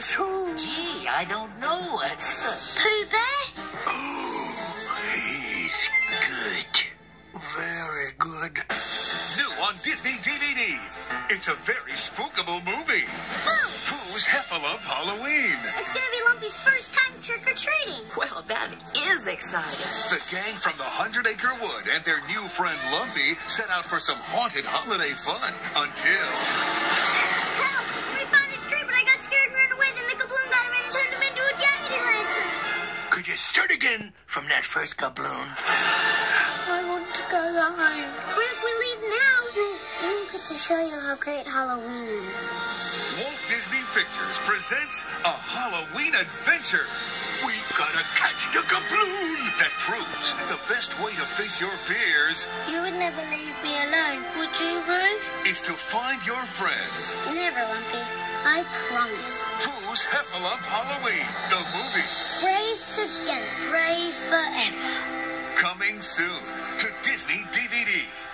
too. Gee, I don't know. Uh, Pooh Bear? Oh, he's good. Very good. New on Disney DVD. It's a very spookable movie. Boo! Pooh's Heffalump Halloween. It's gonna be Lumpy's first time trick-or-treating. Well, that is exciting. The gang from the Hundred Acre Wood and their new friend Lumpy set out for some haunted holiday fun until. Could start again from that first Gobloon? I want to go home. What if we leave now? We won't get to show you how great Halloween is. Walt Disney Pictures presents a Halloween adventure. We gotta catch the Gobloon that proves the best way to face your fears You would never leave me alone, would you, Roo? is to find your friends. Never, Lumpy. I promise. Pooh's Heffalump Halloween, the movie, Brave together, forever. coming soon to Disney DVD.